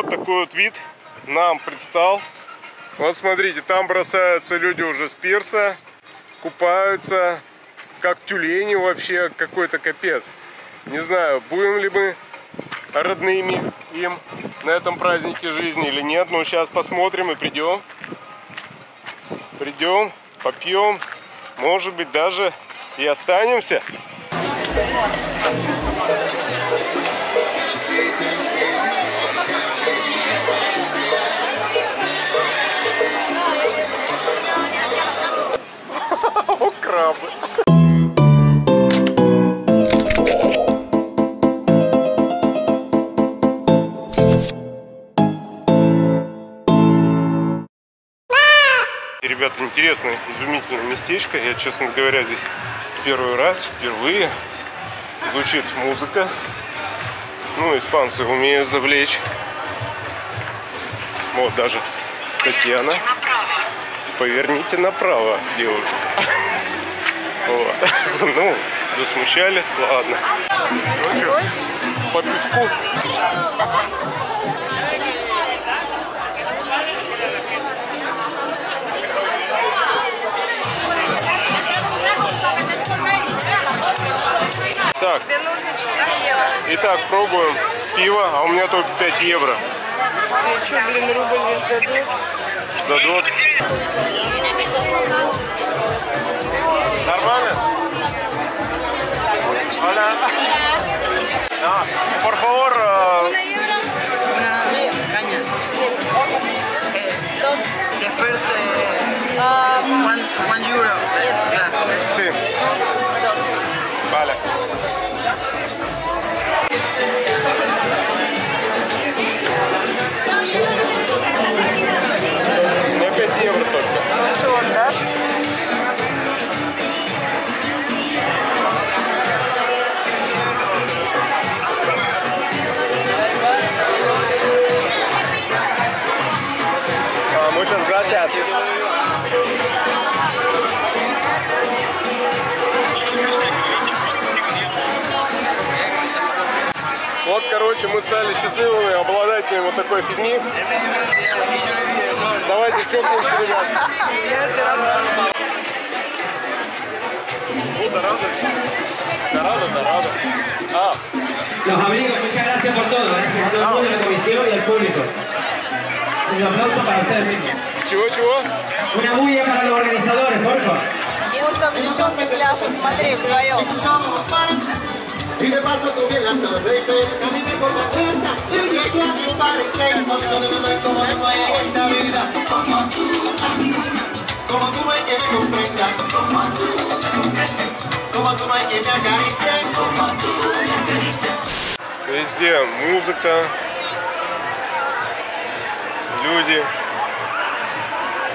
Вот такой вот вид нам предстал. Вот смотрите, там бросаются люди уже с пирса, купаются, как тюлени вообще, какой-то капец. Не знаю, будем ли мы родными им на этом празднике жизни или нет, но сейчас посмотрим и придем. Придем, попьем, может быть даже и останемся. Крабы. Ребята, интересное, изумительное местечко. Я, честно говоря, здесь первый раз, впервые. Звучит музыка. Ну, испанцы умеют завлечь. Вот даже Татьяна. Поверните направо, девушка. Вот. Ну, засмущали. Ладно. Что, по песку. Так, Тебе нужно 4 евро. итак, пробуем пиво, а у меня только 5 евро. Ну что, блин, рубль не сдадут? Сдадут. Hola. No, por favor. Eh, una. Una caña. Eh, dos. Eh, one, euro. Sí. Vale. Muchas gracias. Вот, короче, мы стали счастливыми обладателями вот такой фигни. Давайте чокнемся, ребят. Ну, Дорадо. Дорадо, Дорадо. А, Los amigos, muchas gracias por todo. Gracias a todo el mundo, la comisión y al público. Un aplauso para ustedes mismos. чего-чего? Una bulla para los organizadores, por favor. И вот там девчонки пляшут, смотри, вдвоем. Y de paso subí en las torres Eiffel Caminé por la puerta y llegué a triunfar Estoy no soy como tú hay en esta vida Como tú, como tú no hay que me comprenda Como tú me comprendes Como tú no hay que me acaricie Como tú me acaricias Везде музыка, люди,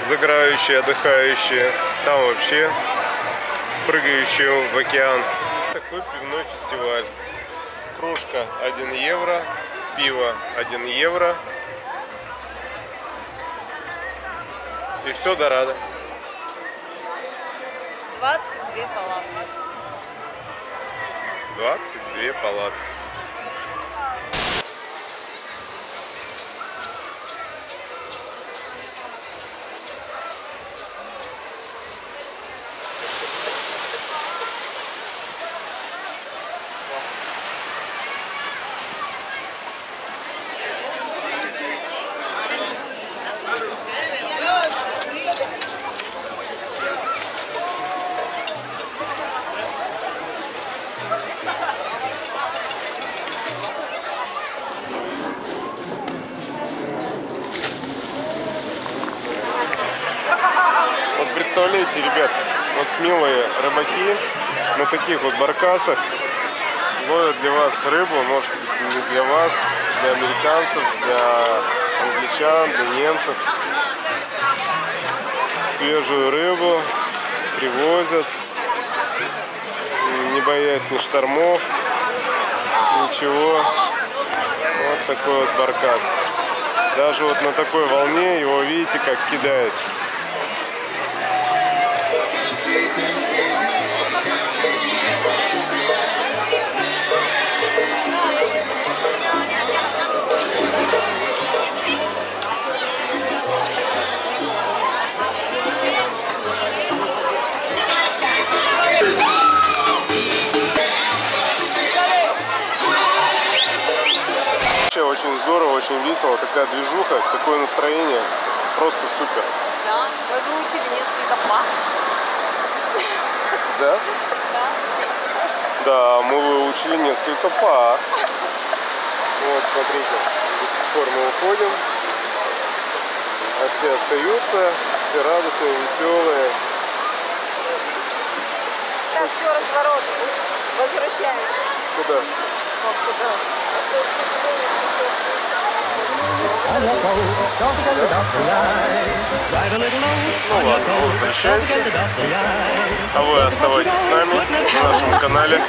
загорающие, отдыхающие. Там вообще прыгающие в океан. Такой пивной фестиваль. Кружка 1 евро, пиво 1 евро. И все дорадо. 22 палатки. 22 палатки. Вот представляете, ребят, вот смелые рыбаки на таких вот баркасах ловят для вас рыбу, может быть не для вас, для американцев, для англичан, для немцев. Свежую рыбу привозят, не боясь ни штормов, ничего. Вот такой вот баркас. Даже вот на такой волне его, видите, как кидает. Очень весело, такая движуха, такое настроение, просто супер. Да, мы выучили несколько па. Да? Да, мы выучили несколько па. Вот, смотрите, до сих пор мы уходим, а все остаются, все радостные, веселые. Так, все, разворот. Возвращаемся. Куда? Ну ладно, мы возвращаемся. А вы оставайтесь с нами на нашем канале.